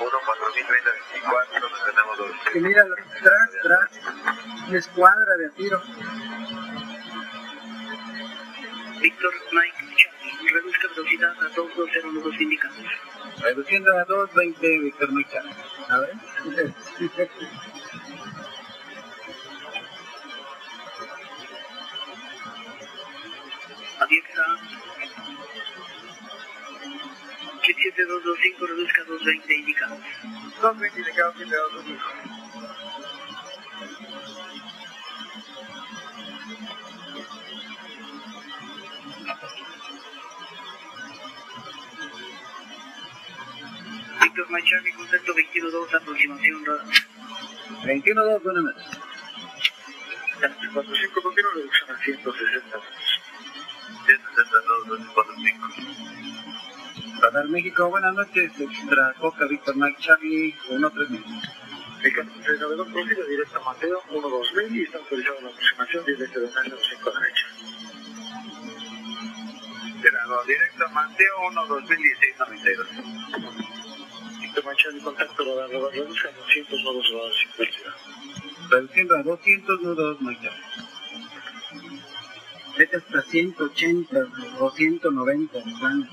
1, 4030, 24, donde tenemos dos. Que mira, tras, tras, la escuadra de a tiro. Víctor Mike Charlie, reduzca velocidad a 220 los indicados. Reduciendo a 220, Víctor Mecha. A ver. 77225, reduzca a 220 indicados. 220 indicados, 7225. Víctor Mike Charlie, contacto 212, aproximación radar. 21-2, buena noche. 45 continúa reducción a 160 162, 245. Radar México, buenas noches. Extra Coca, Víctor Mike Charlie, 1-3 El navegador prosigue directo a Mateo 12000 y está autorizado la aproximación directo de Mesa 5 derecha. Operador directo a Mateo 12016 92. Víctor Manchani, contacto radar, radar, reduce a 200 nodos radar sin velocidad. Reduciendo a 200 nudos, Mike Charlie. Vete hasta 180 o 190, van.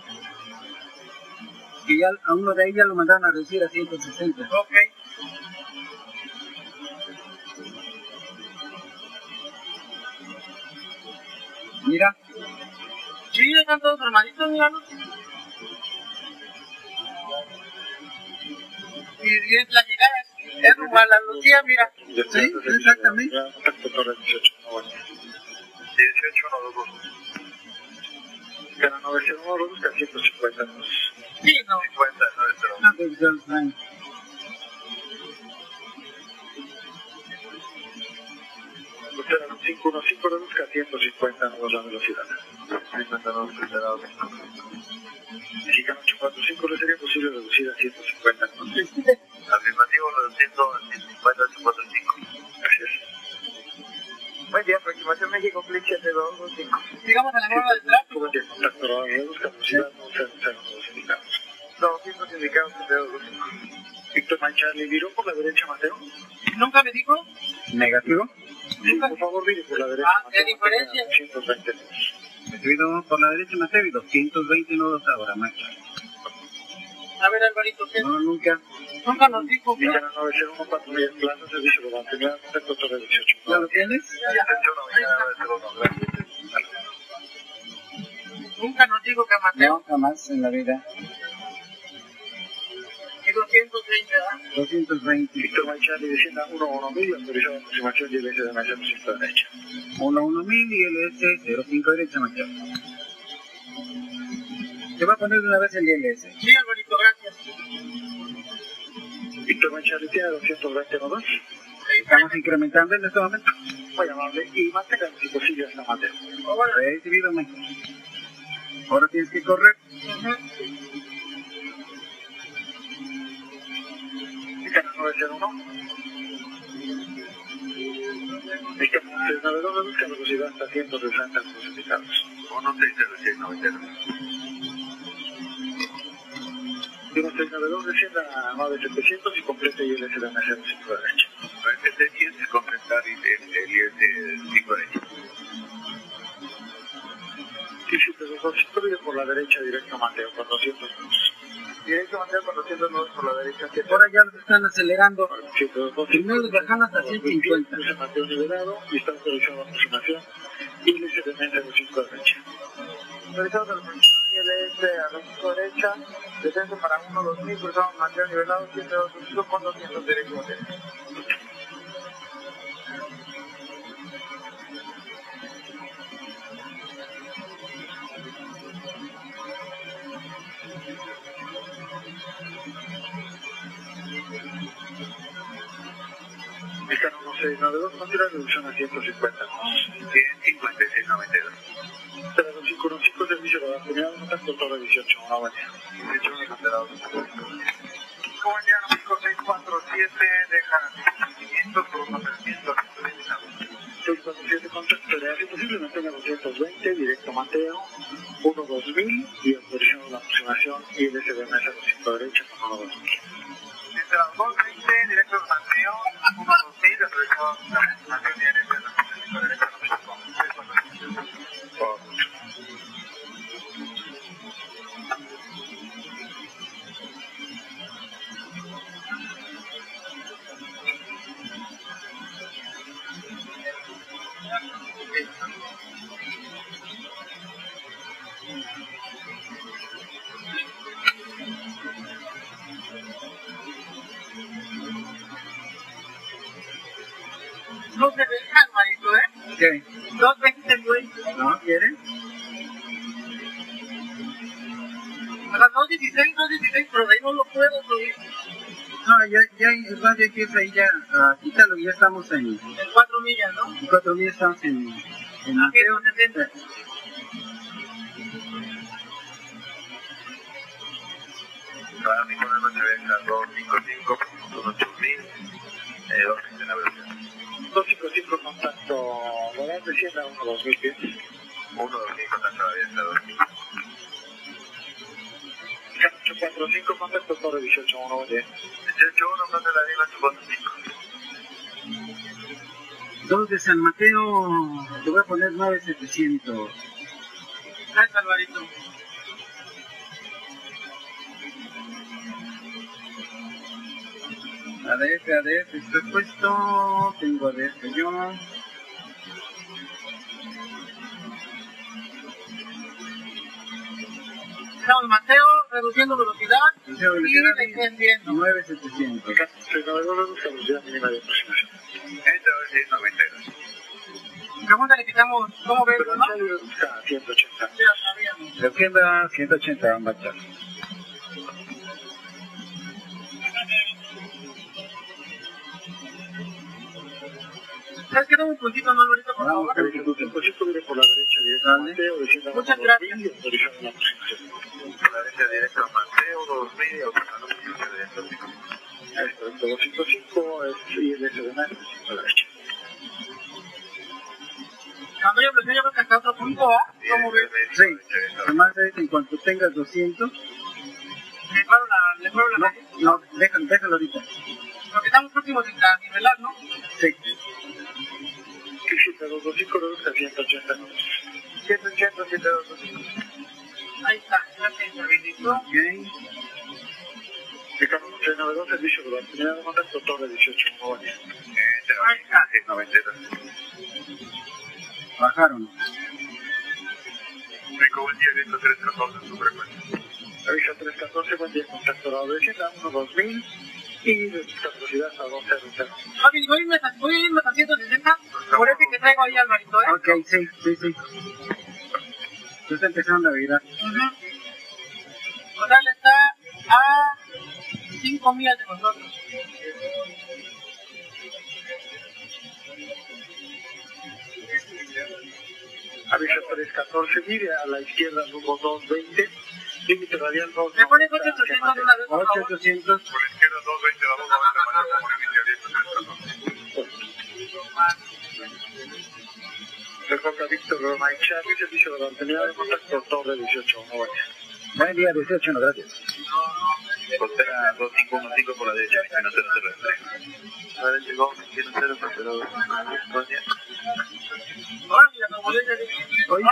Y ya a uno de ahí ya lo mandaron a reducir a 160. Ok. Mira, Sí, están todos armaditos, míralos. Y, y es la llegada es rumbo a la Lucía, mira. Sí, exactamente. Contacto torre 18, no bueno. 18, no 2 Cara 901, reduzca a 150 nodos. Sí, no. 50, 901. no, a 515 reduzca a 150 nodos la velocidad. 50 nodos alterados. Mexicano 845 le sería posible reducir a 150 nodos. Afirmativo reduciendo a 150 845. Gracias. Buen día, México, clic 7225. Digamos a del me dijo. Negativo. Por favor, mire por la derecha. Ah, ¿qué diferencia? 220 nodos. Recibido por la derecha Mateo y 220 nudos ahora, Charlie. A ver, Alvarito, ¿qué? No, nunca. Nunca nos dijo. que- Mexicano 901, patrulla en plaza, servicio de mantenimiento, contacto torre 18. ¿Ya lo tienes? Nunca nos dijo que Mateo. No, jamás en la vida. Y 230, ¿verdad? 220. Víctor Manchani, descienda 11000, autorizado aproximación y LS de Nación 5 derecha. 11000 y LS 05 derecha, Charlie. Te va a poner de una vez el ILS. Sí, Alvarito, gracias. Víctor Manchani tiene 220 nodos. Estamos incrementando en este momento. Muy amable. Y mantengan si posible hasta Mateo. Recibido, Mike. Ahora tienes que correr. Mexicano 901. Mexicano 692, reduzca velocidad hasta 160 nodos indicados. 160699. 1692, descienda a 9700 y complete ILS de Nación 5 derecha. 9700 y completar el ILS 5 derecha. Sí, sí, pero 200 viene por la derecha directo a Mateo, con 200 nodos. Dirección Mundial 400 nudos por la derecha. Ahora ya los están acelerando. Primero los bajan hasta 150. 92, no quiero reducción a 150. 150 es 92. Tras los 515 servicio de la comunidad, no tanto todo 18, una buena. 18 me cancelado. Comunidad 5647, deja 500 por 400. 647 contacto de área posible, mantenga 220, directo Mateo, 1 2000 y autorización de la aproximación y el SB mesa 200 derecha con 1 2000. Entre las 220, directo Mateo, 1 2000. 好。No se deja, Alvarito, ¿eh? ¿Qué? Dos veces, güey. ¿No quiere? A las 2.16, 2.16, pero de ahí no lo puedo subir. No, ya, ya, es más de que es ahí ya, ah, quítalo, ya estamos en, En 4 millas, ¿no? en cuatro mil, estamos en, en es Mateo. Para mí con la noche venga 255, 8000, eh, 2.20 en la velocidad. 255 contacto, volante 100 a 1, 2000 pies. 1, 2000 contacto está 2000. 845 contacto torre 18 1, buen día. 18 1, contacto la Lima 845. Dos de San Mateo, te voy a poner 9700. Gracias, Alvarito. ADF, ADF, estoy puesto, tengo ADF yo. Estamos Mateo, reduciendo velocidad y velocidad descendiendo. 9700. Se navegador busca velocidad mínima de aproximación. Esta es 92. Segunda le quitamos, ¿cómo ves, no? Charlie busca 180. Ya sabíamos. Defienda 180 van a echar. ¿Sabes qué? Dame un puntito, no, Alvarito, por favor. Por la derecha directa a Mateo, Muchas 2000 gracias. Por la derecha directa a Mateo, 2000 y autorizando la aproximación de 205. Esto, esto, 205 es ILS de Nike, a la derecha. Cuando yo creo que hasta otro punto, ¿ah? ¿Cómo ves? Sí, además de en cuanto tengas 200, Le paro la, le paro la no, nariz. no, déjalo, déjalo ahorita. Porque estamos próximos a nivelar, ¿no? Sí, Quisita 225 reduzca 180 nudos. 180, 7225. Ahí está, se estabilizó. ok. Ricardo 392, servicio de la primera de contacto, torre 18, muy buen día. Ahí está. 92. Bajaron. Rico, buen día, viento 314 en su frecuencia. Avisa 314, buen día, contacto la descienda 1 2000 y reduzca velocidad a 200. Ok, voy a irme a, voy a irme a 160 por ese que traigo ahí, Alvarito, ¿eh? Ok, sí, sí, sí. Ya está empezando a virar. Ujú. Total está a 5 millas de nosotros. Avisa 314, mire a la izquierda rumbo 220, límite radial 2. ¿Me pones 800 de una vez, por favor? 8800, Por la izquierda 220, la 290, mayor como límite abierto 314. Recorta Víctor Mike Charlie, servicio de mantenida de contacto, torre 18, muy buen día. buen día, 18, no, gracias. Costera 2515 por la derecha, menos 003. A ver, llegó, 100, pero buen día. Oye,